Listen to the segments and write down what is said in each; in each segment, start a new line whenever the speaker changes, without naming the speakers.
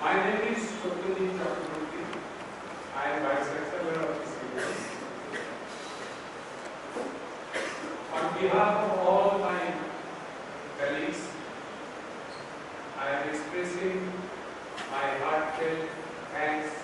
My name is Shobhini Chakraborty. I am Vice Chancellor of this university. On behalf of all my colleagues, I am expressing my heartfelt thanks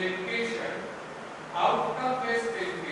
education, outcome-based education,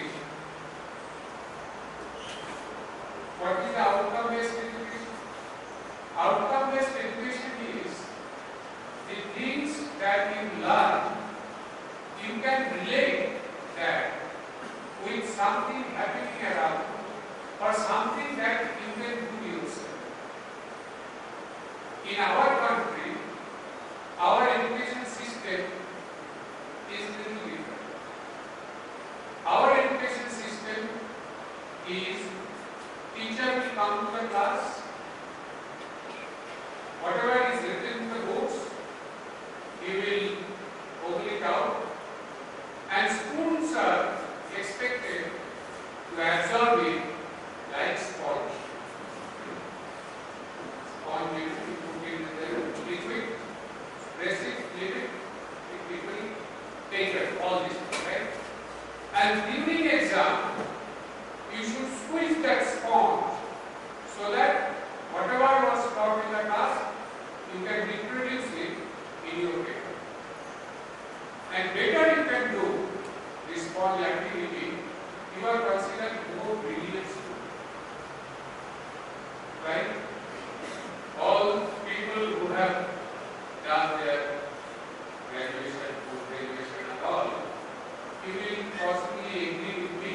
you will possibly agree with me.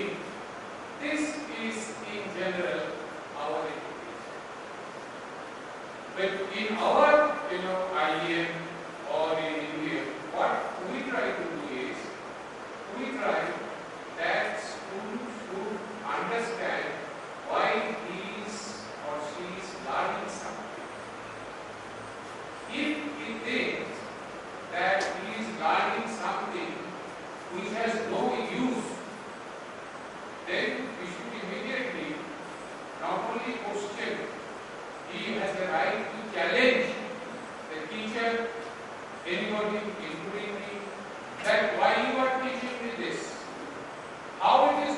This is in general our education. But in our, you know, IEM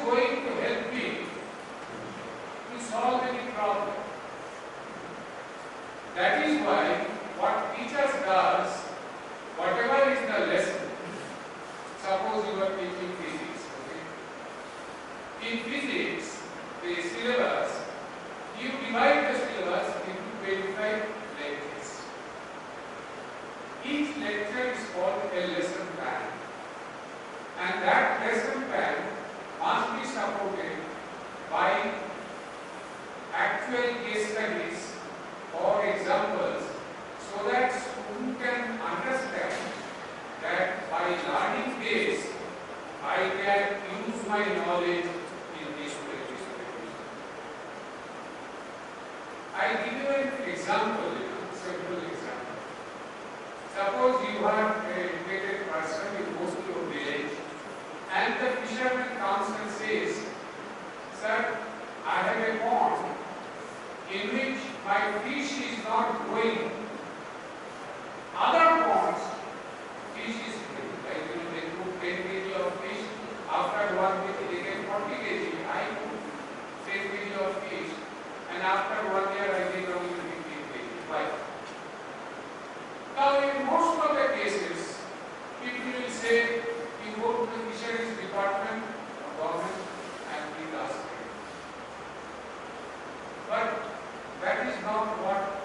going to help me to solve any problem. That is why what teachers does, whatever is the lesson, suppose you are teaching physics, okay? In physics, the syllabus, you divide the syllabus into 25 lectures. Each lecture is called a lesson plan. And that lesson plan must be supported by actual case studies or examples so that student can understand that by learning this, I can use my knowledge in this way, this way, this way. I give you an example, you know, simple example. Suppose you have a educated person who goes to your village and the fisherman comes and says, Sir, I have a pond in which my fish is not growing. Other ponds, fish is growing. Like you know, they put 10 kg of fish, after one kg they get 40 kg. I put 10 kg of fish, and after one year I get only 15 kg. Why? Now, in most of the cases, people will say, you go to the fisheries department of government and please ask them. But that is not what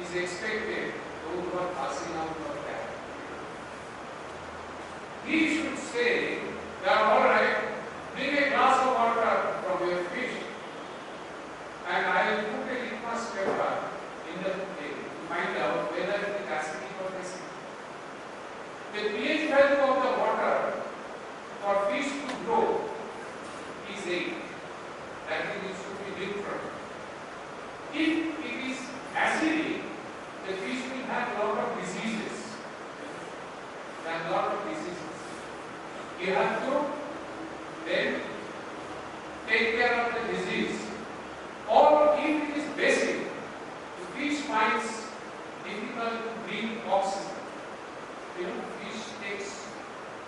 is expected those who are passing out of that. He should say that all right, bring a glass of water from your fish and I will put a litmus paper in the thing to find out whether it is acidic or basic. The pH value of the water for fish to grow is 8. That means it should be neutral. If it is acidic, the fish will have a lot of diseases. And lot of diseases. You have to then take care of the disease. Or if it is basic, the fish finds difficult to breathe oxygen. You know, fish takes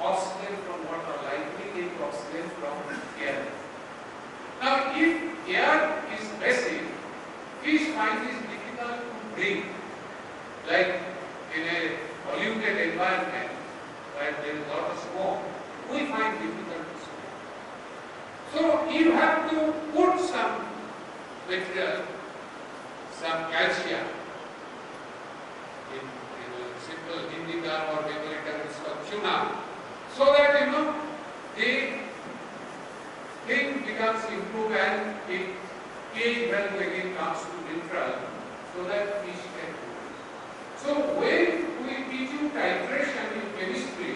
oxygen from water, like we take oxygen from air. Now, if air is basic, finds difficult to breathe. Like in a polluted environment, where there is a lot of smoke, we find difficult to smoke. So you have to put some material, some calcium, in, in simple Hindi or Bengali term is called chuna, so that you know the thing becomes improved and it pH value again comes to neutral, so that fish can grow. So when we teach you titration in chemistry,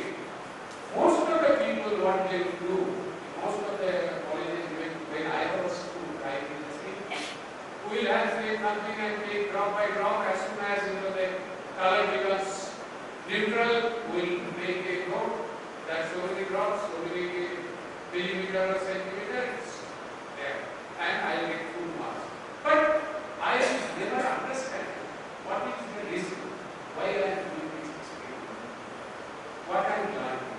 most of the people what they do, most of the colleges when, when I was school, I did the same. We will have say something and take drop by drop as soon as you know the color becomes neutral, we will make a note that so many drops, so many millimeter or centimeters there, and I will get full marks. But I never understand what is the reason why I am doing this experiment, what I am learning.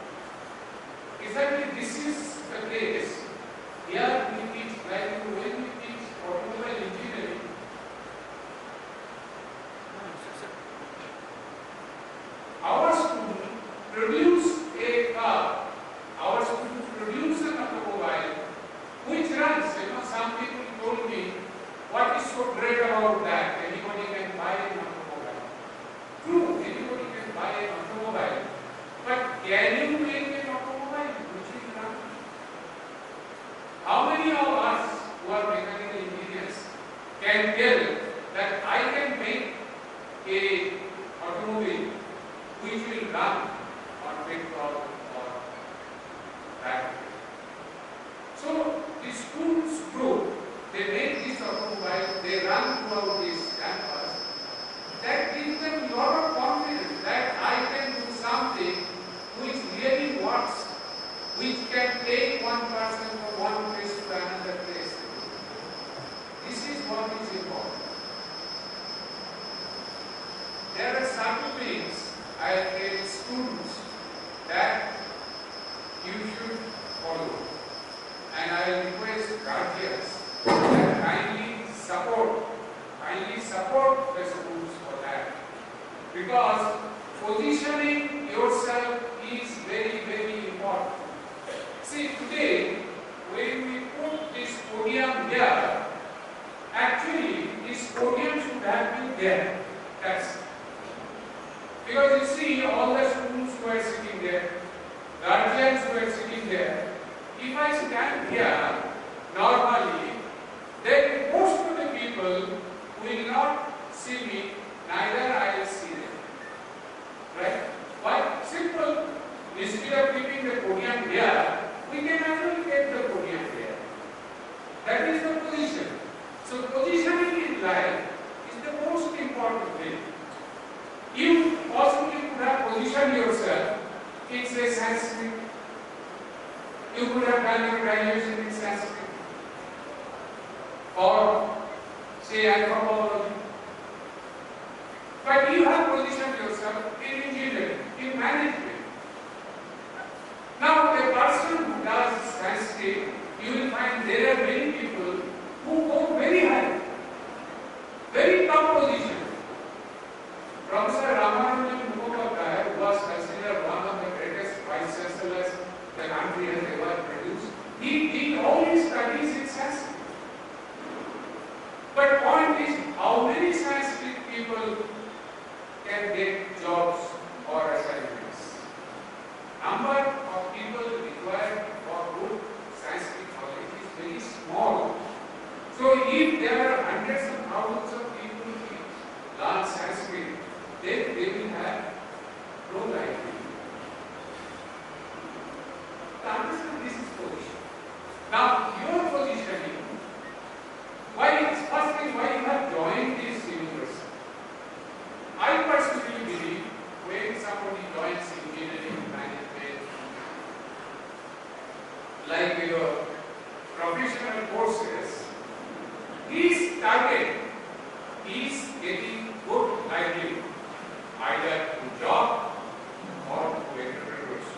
Exactly this is the case. Here we teach, like when we teach automobile engineering, our student produce a car, our student produce an automobile which runs. You know, some people told me, what is so great about that? Anybody can buy an automobile. True, anybody can buy an automobile. But can you make an automobile which will run? How many of us who are mechanical engineers can tell that I can make a automobile which will run on petrol or battery? So the students group, they make this automobile, they run throughout this campus. That gives them a lot of confidence that I can do something which really works, which can take one person I tell students that you should follow. I request guardians that kindly support, kindly support the schools for that. Because positioning yourself is very, very important. See, today, when we put this podium here, actually, this podium should have been there. That's because you see all the students were sitting there, guardians who are sitting there. If I stand here normally, then most of the people will not see me, neither I will see them. Right? Why? Simple. Instead of keeping the podium here, we can actually get the podium here. That is the position. So positioning in life is the most important thing. You possibly could have positioned yourself in say Sanskrit. You could have done your graduation in Sanskrit. Or say anthropology. But you have positioned yourself in engineering, in management. Now, a person who does Sanskrit, you will find there are many people who go very high, very top position. Professor Ramanujan Mukhopadhyay, was considered one of the greatest vice chancellors country has ever produced, he did all his studies in Sanskrit. But point is, how many Sanskrit people can get jobs or assignments? Number of people required for good Sanskrit knowledge is very small. So if there are hundreds of thousands of people who learn Sanskrit, then they will have no livelihood. To understand this is position. Now your positioning, why first thing why you have joined this university? I personally believe when somebody joins engineering management, like your professional courses, his target is getting good livelihood, either to job or to entrepreneurship.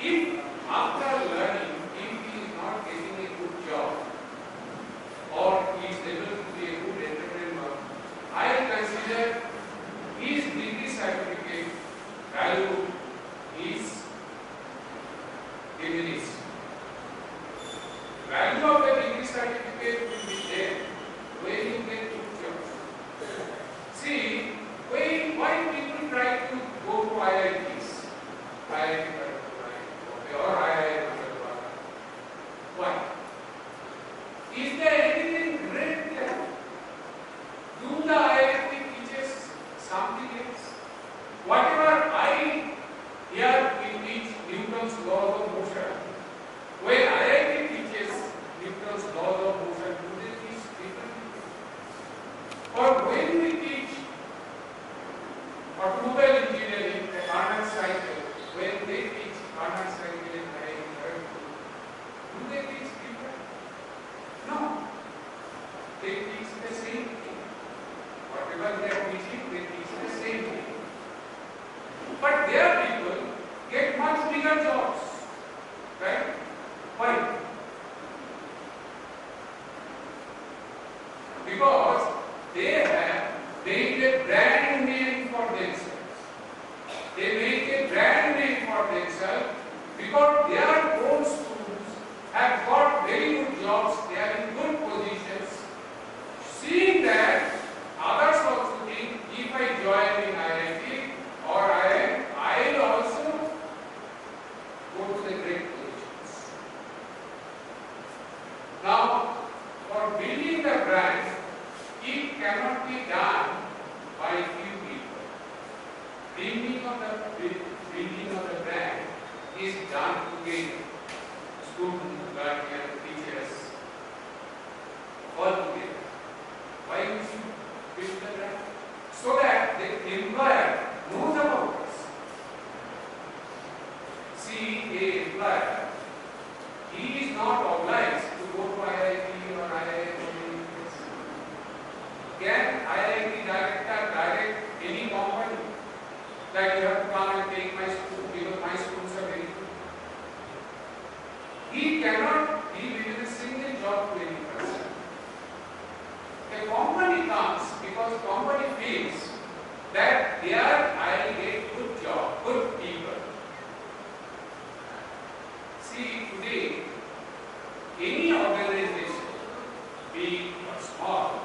If after learning, if he is not getting a good job or he is able to be a good entrepreneur, I consider his degree certificate value is diminished. Value of the degree certificate will be there when you get good jobs. See, when, why people try to go to IITs, IIT Kharagpur, or IIM Ahmedabad? Why? Is there anything great there? Do the IIT teaches something else? Whatever I here we teach Newton's laws of motion. When IIT teaches Newton's laws of motion, do they teach different things? Or when we teach automobile engineering, the Carnot cycle, when they teach Carnot cycle in IIT Kharagpur, do they teach different? No. They teach the same thing. Whatever they are teaching, they teach the same thing. But their people get much bigger jobs. Right? Why? Because they have made a brand name for themselves. They make a brand name for themselves because their own students have got very good jobs, they are in good positions. Seeing that, others also think if I join in IIT or IIM, I will also go to the great positions. Now, for building the brand, it cannot be done by few people. Building of the building of the brand is done together. Students, guardians, teachers, all together. Why we should build the brand? So that the employer knows about us. See, a employer, he is not obliged to go to IIT or IIM. Can IIT director that you have to come and take my spoon because my spoons are very good. He cannot be with a single job to any person. A company comes because company feels that here I get good job, good people. See today, any organization, big or small,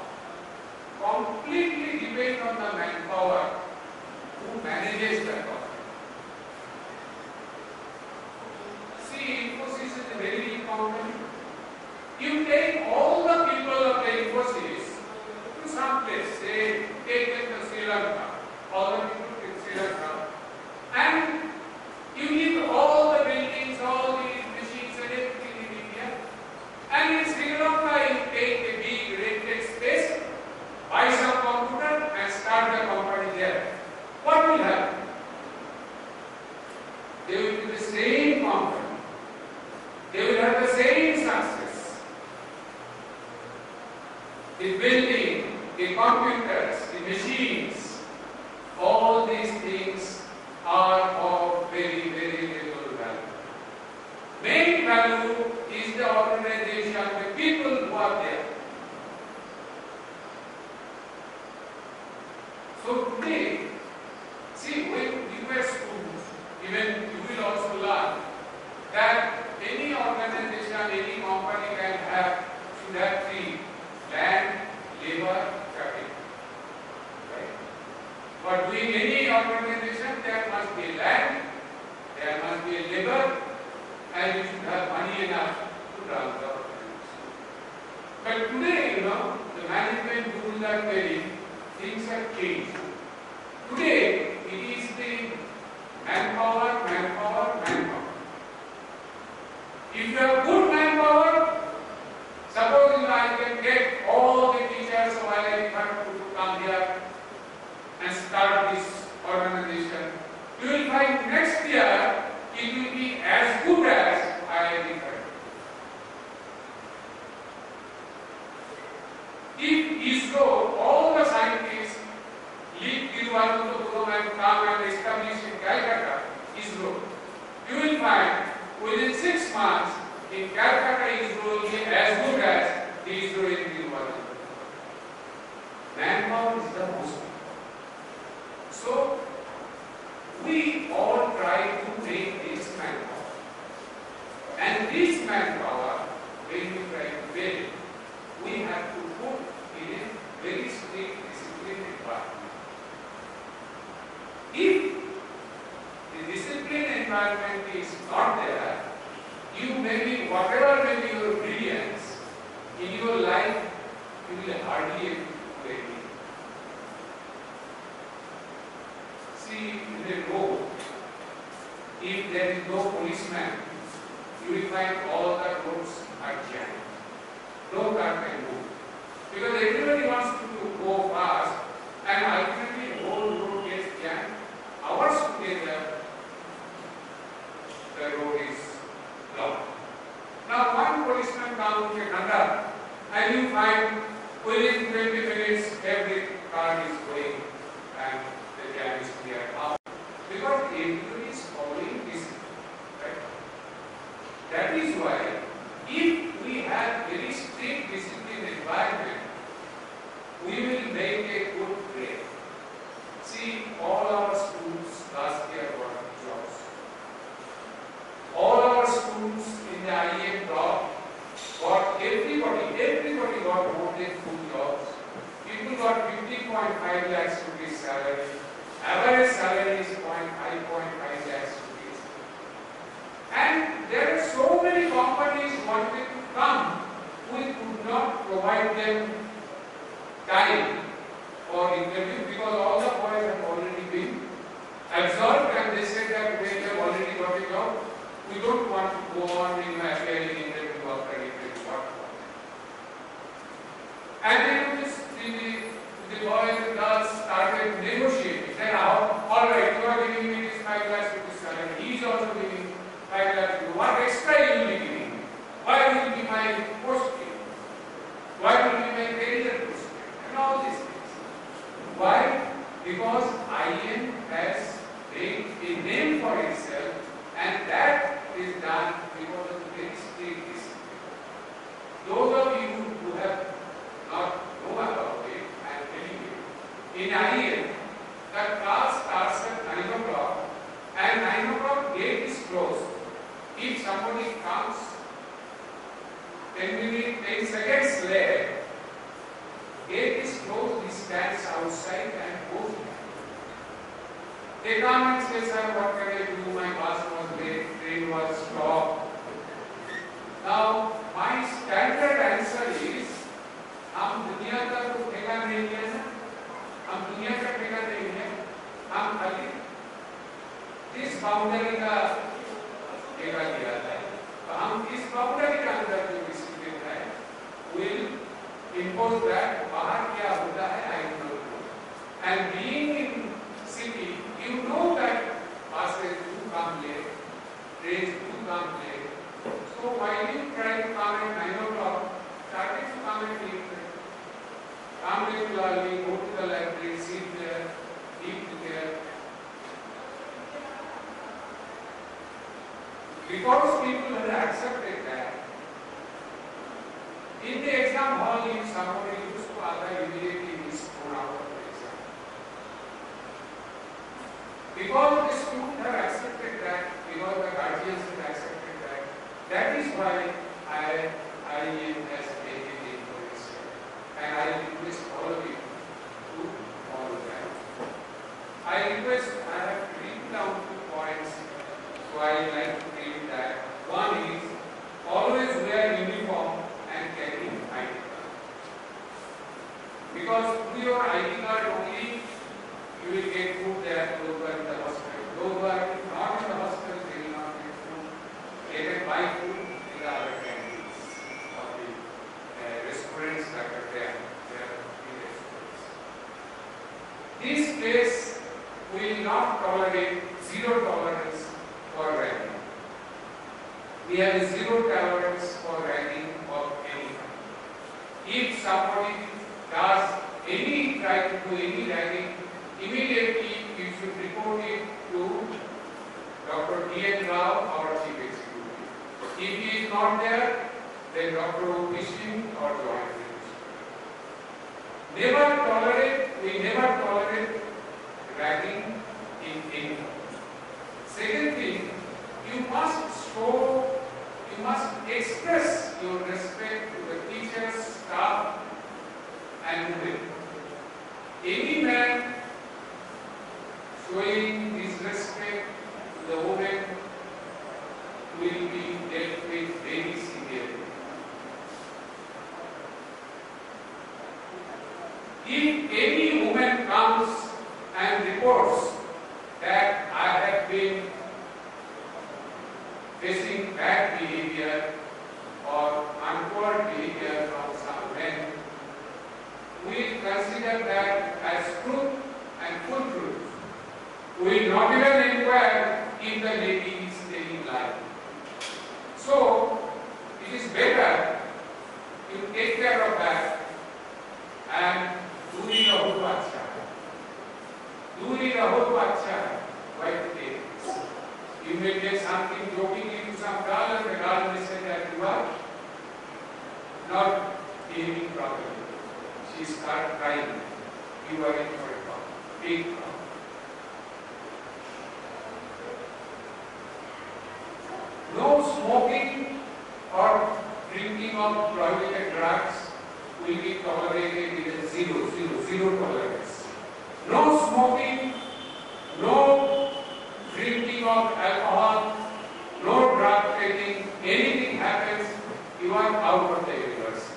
completely depend on the manpower manages that office. See, Infosys is a very big company. You take all the people of the Infosys to some place, say, take them to Sri Lanka. 10 minutes, 10 seconds late. Gate is closed, he stands outside and goes back. They come and say, sir, what can I do? My bus was late, train was stopped. Now, my standard answer is, हम दुनिया का तो ठेका नहीं लिया ना हम दुनिया का ठेका नहीं है हम खाली इस बाउंड्री का ठेका लिया है तो हम इस बाउंड्री के अंदर है विल impose that बाहर क्या होता है I do not know. And being in city, you know that buses do come late, trains do come late. So why you try to come at nine o'clock, started to come at eight. Come regularly, go to the library, sit there, eat there. Because people have accepted that, in the exam hall, if somebody used to other immediately is thrown out of the exam. Because the students have accepted that, because the guardians have accepted that, that is why I, I has taken for this. And I request all of you to follow that. I request, I have written down two points, so I like to read that. One is, always wear uniform and carry ID card. Because through your ID card only, you will get food there, those in the hospital. Those who are not in the hospital, they will not get food. They can buy food in the other canteens of the uh, restaurants that are there. There are three restaurants. This place will not tolerate zero tolerance for ragging. We have zero tolerance for ragging of any kind. If somebody does any try to any ragging, immediately you should report it to Dr. D. N. Rao, our chief executive. If he is not there, then Dr. Vishnu or joint. Never tolerate, we never tolerate ragging in any. Second thing, you must show, you must express your respect to the teachers, staff, and women. Any man showing disrespect to the woman will be dealt with very severely. If any woman comes and reports that I have been facing bad behavior or untoward behavior from we consider that as truth and full truth. We will not even inquire if the lady is telling lie. So, it is better you take care of that and do it a whole अच्छा है Do it a whole अच्छा है Why to take this? You may take something jokingly to some girl and the girl may say that you are She start crying. You are in for a problem. Big problem. No smoking or drinking of prohibited drugs will be tolerated with a zero, zero, zero tolerance. No smoking, no drinking of alcohol, no drug taking, anything happens, you are out of the universe.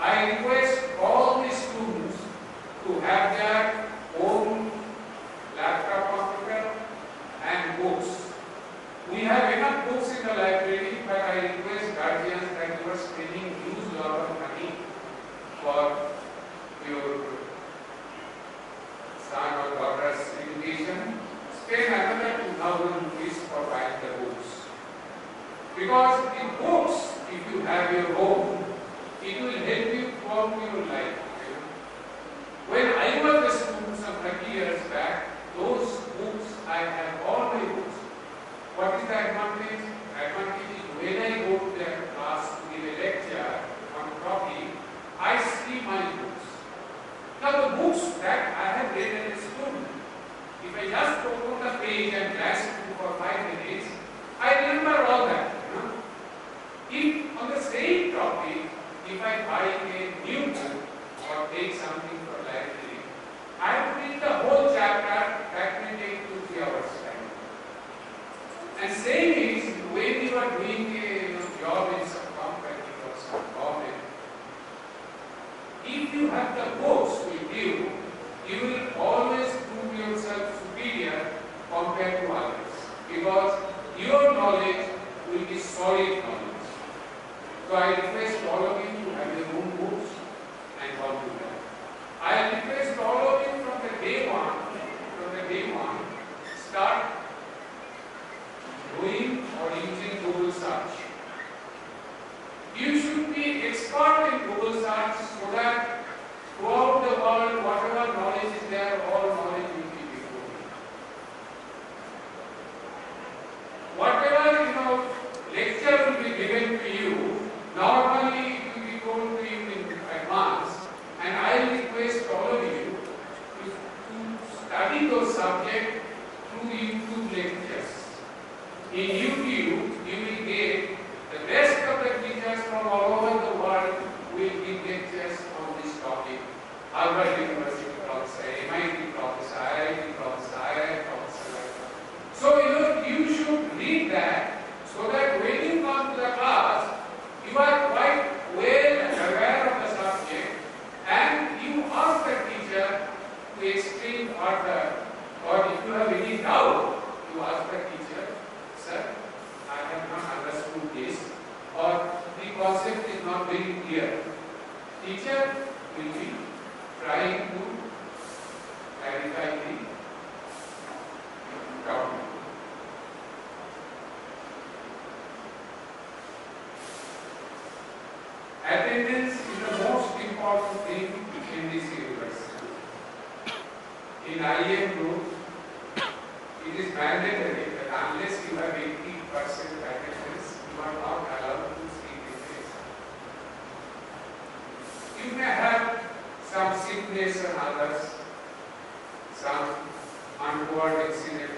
I request all the students to have their own laptop computer and books. We have enough books in the library, but I request guardians that you are spending huge lot of money for your or another 2000 rupees for buying the books. Because in books, if you have your own, You may have some sickness and others, some untoward accident.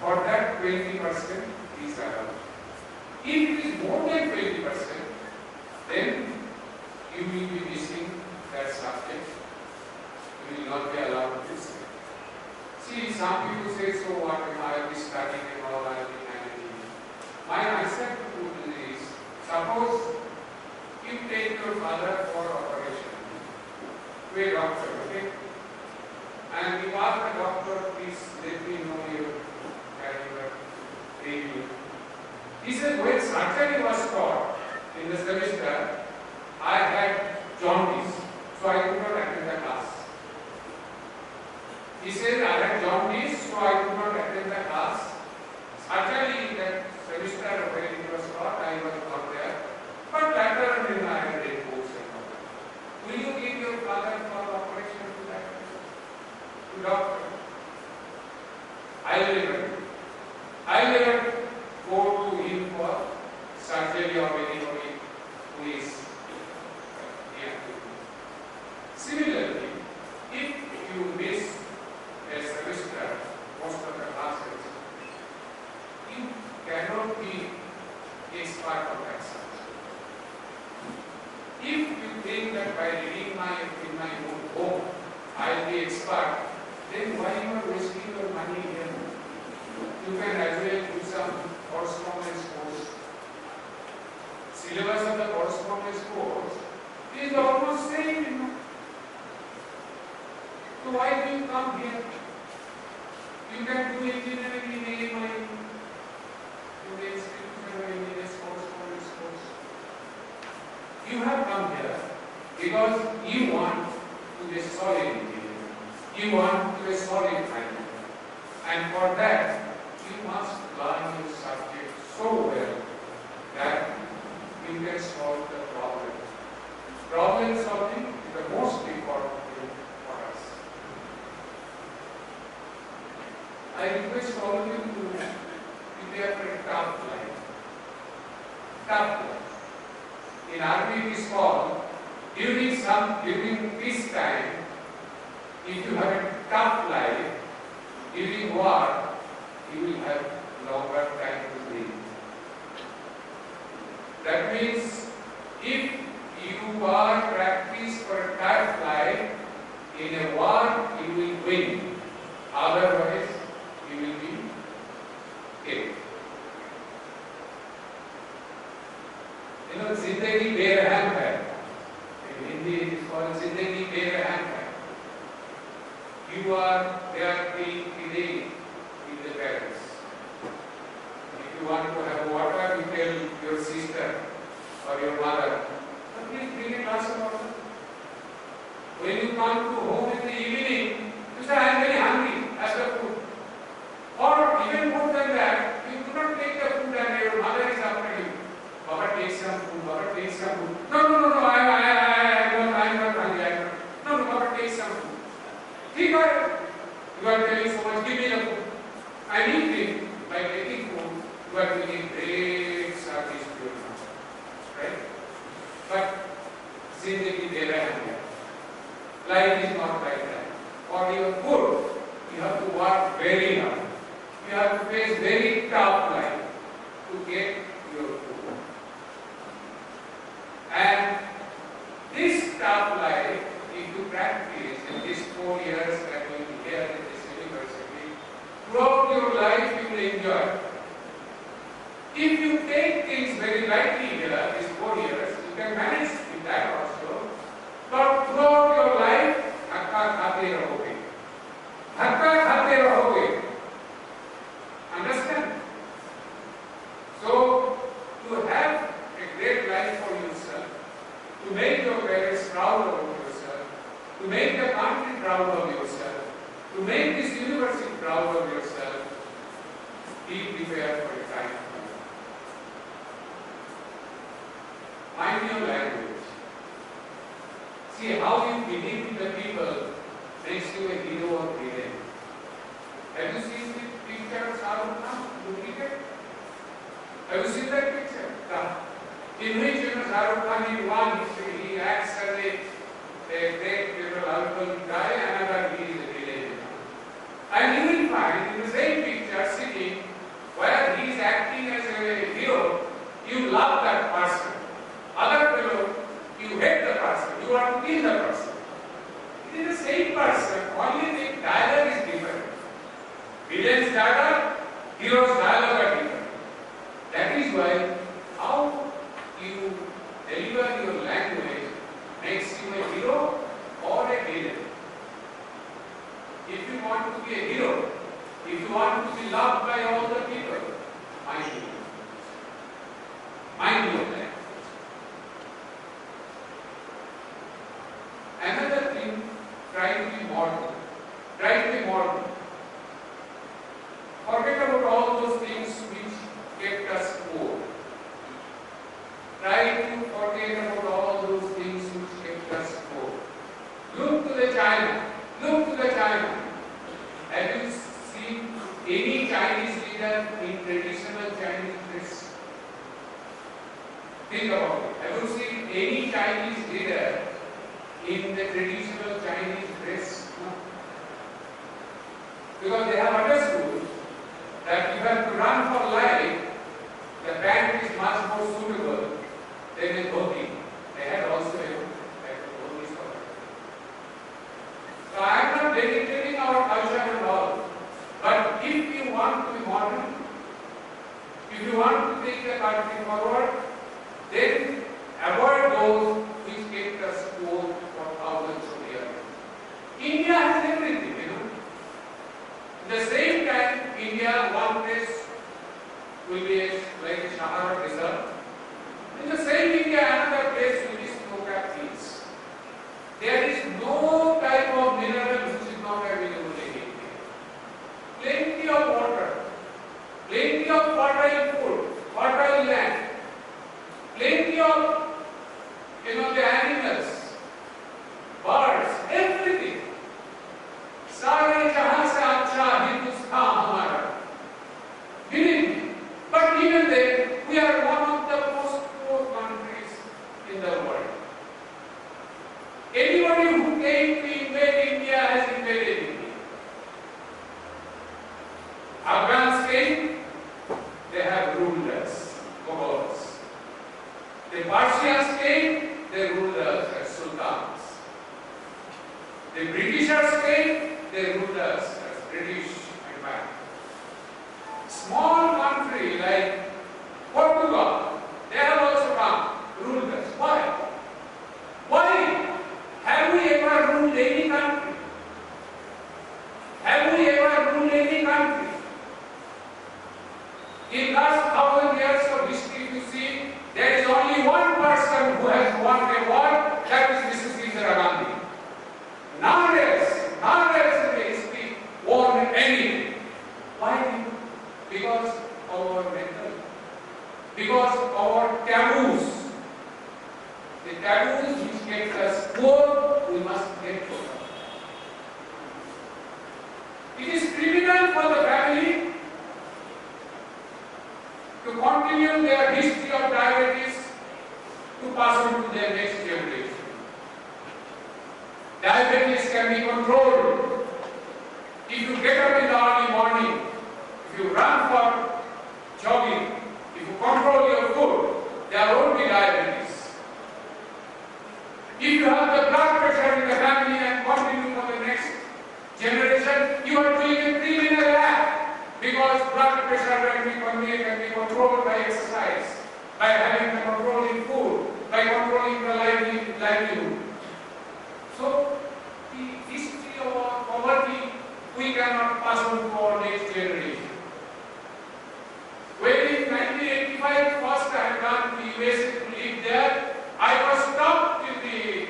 For that 20% is allowed. If it is more than 20%, then you will be missing that subject. You will not be allowed to see. See, some people say, so what, know, I be studying and all, I will be managing. My answer to this is, suppose you take your father for operation to a doctor, okay? And you ask the doctor, please let me know your caliber, review. He said, when surgery was taught in the semester, I had jaundice, so I could not attend the class. He said, I had jaundice, so I could not attend the class. Certainly, in that semester when it was taught, I was not there. But later, when I had reports and all. Will you give your father for operation to that doctor? I will. I will never go to him for surgery of anybody. Similarly, if you miss a semester, most of the classes, you cannot be expert of that subject. If you think that by reading my in my own home, I'll be expert, then why you are your money here? You can as well do some correspondence course. Syllabus of the correspondence course is almost same, you know. So why do you come here? You can do engineering in AMIE, in the institution of engineers correspondence course. You have come here because you want to a solid. You want to be manager. And for that, you must learn your subject so well that you can solve the problem. Problem solving is the most important thing for us. I request all of you to prepare a tough life. Tough life. In army it is called during some during peace time, if you have a tough life, during war, you will have longer time to live. That means if you are practiced for a tough life, in a war you will win. Otherwise, you will be killed. You know, Zindagi Diabetes can be controlled. If you get up in the early morning, if you run for jogging, if you control your food, there won't be diabetes. If you have the blood pressure in the family and continue for the next generation, you are doing a criminal act because blood pressure can be, and can be controlled by exercise, by having the control in food, by controlling the livelihood. we cannot pass on to our next generation. When in 1985 first I had gone to to live there, I was stopped in the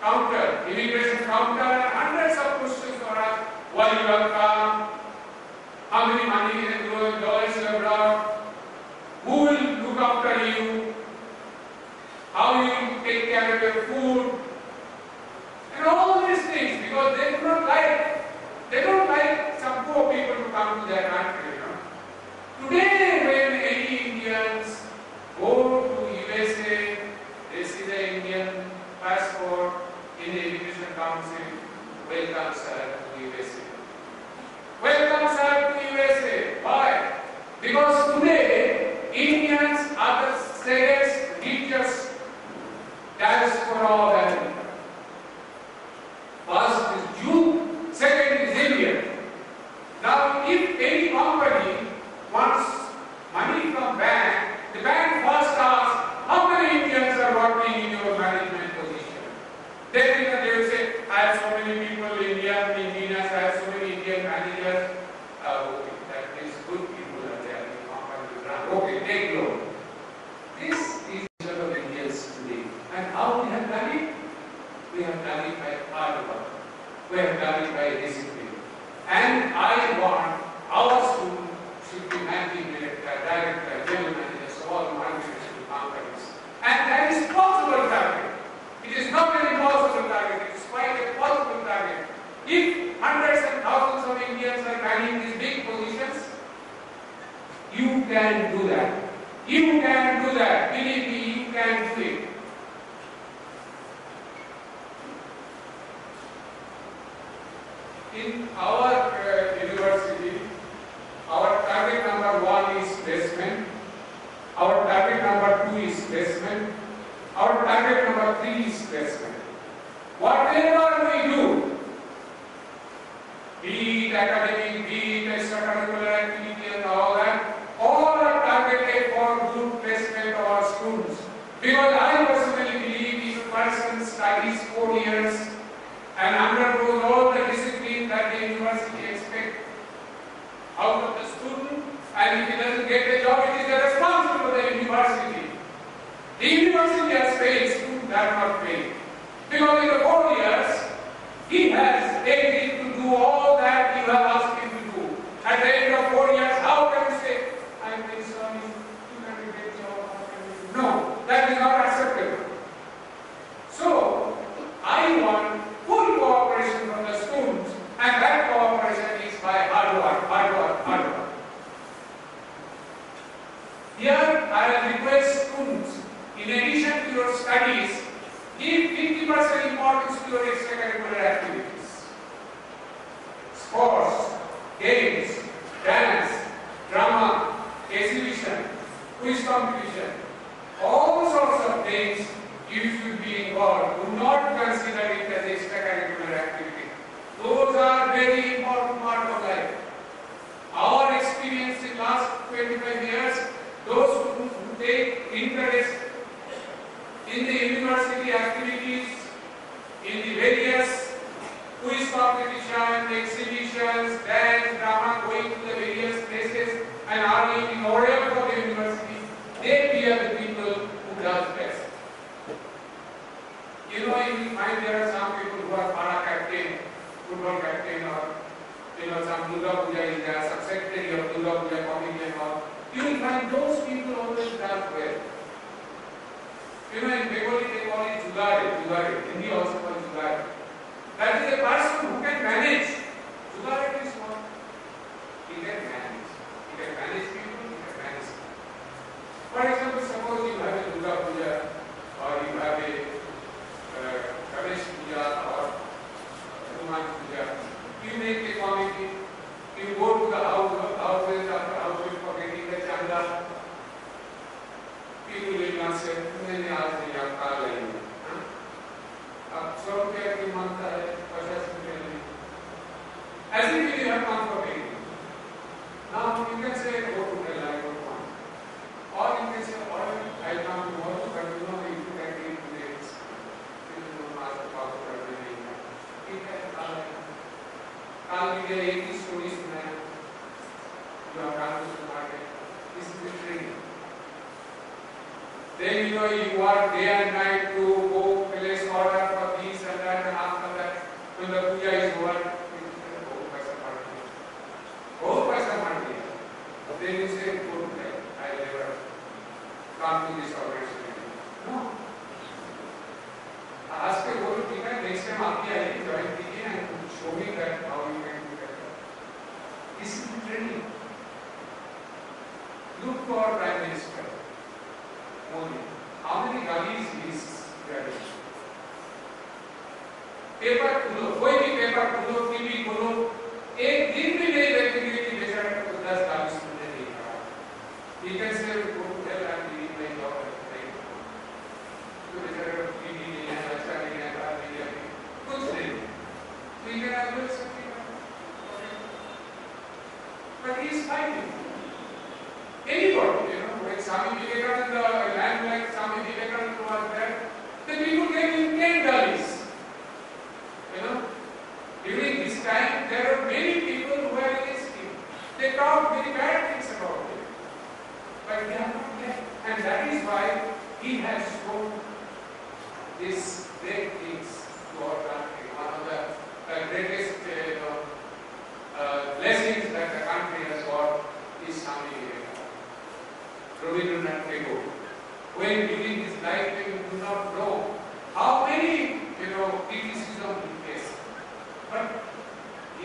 counter, immigration counter, and hundreds of questions were asked, why you have come, how many money and dollars you have brought, who will look after you, how you take care of your food, and all these things, because they do not like Indians go to USA, they see the Indian passport in the Immigration Council, welcome sir to USA. Welcome sir years and 100 or whatever for the university, they peer the people who does best. You know, you find there are some people who are para captain, football captain, or you know, some Durga Puja is there, some secretary of Durga Puja committee and all. You will find those people always does well. You know, in Bengali they call it Jugare, Jugare. Hindi also called Jugare. That is a person who can manage. Jugare is what? He can manage. Can manage people, he can manage. people. For example, suppose you have a Durga Puja or you have a uh, Ganesh Puja or Hanuman Puja. You make a committee, you go to the house, houses after houses for getting the chanda. People will not say, मैंने आज नहीं आप कल लेंगे हाँ? अब सौ रुपया की माँगता है पचास रुपया नहीं As if you have paying. Now you can say go to the I. Or you can say, all right, I'll come to but you know, if can deal with you know, master power everything. It can come with the 80 stories man. You have come the market. This is the. Then you know you are there.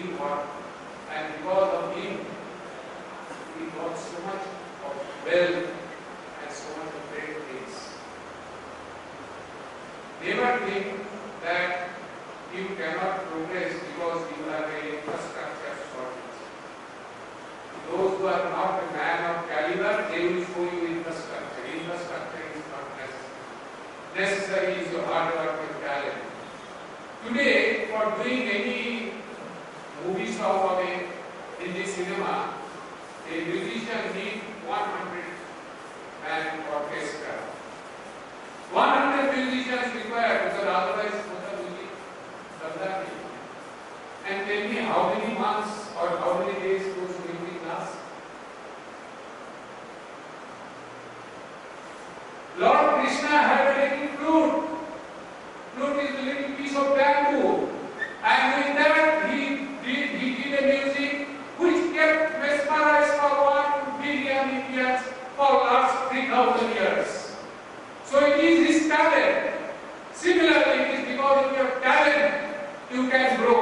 He won. And because of him, he got so much of wealth and so much of great things. Never think that you cannot progress because you have a infrastructure shortage. Those who are not a man of caliber, they will show you infrastructure. Infrastructure is not necessary. Necessary is your hard work and talent. Today, for doing any movie star of a Hindi cinema, a musician needs 100 man orchestra. 100 musicians required because otherwise the music does. And tell me how many months or how many days those music last? Lord Krishna had a little flute. Flute is a little piece of bamboo. And with that he did, he did a music which kept mesmerized for one billion Indians for last 3000 years. So it is his talent. Similarly, it is because of your talent you can grow,